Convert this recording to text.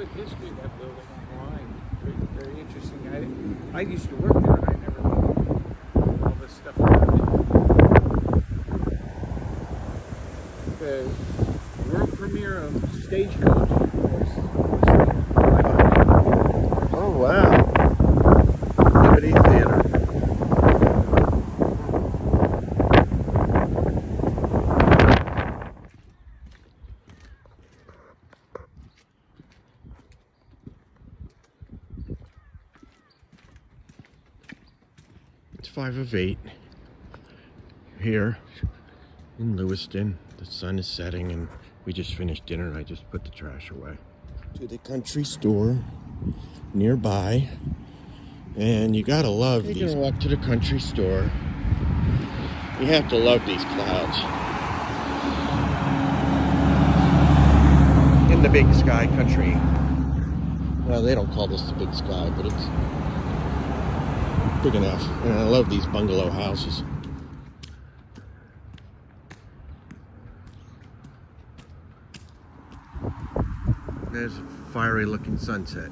good history of that building online. Very, very interesting. I, I used to work there and I never knew all this stuff about it. The world premiere of Stagecoach It's five of eight here in Lewiston. The sun is setting and we just finished dinner and I just put the trash away. To the country store nearby. And you gotta love You're these. gonna walk to the country store. You have to love these clouds. In the big sky country. Well, they don't call this the big sky, but it's big enough. And I love these bungalow houses. There's a fiery looking sunset.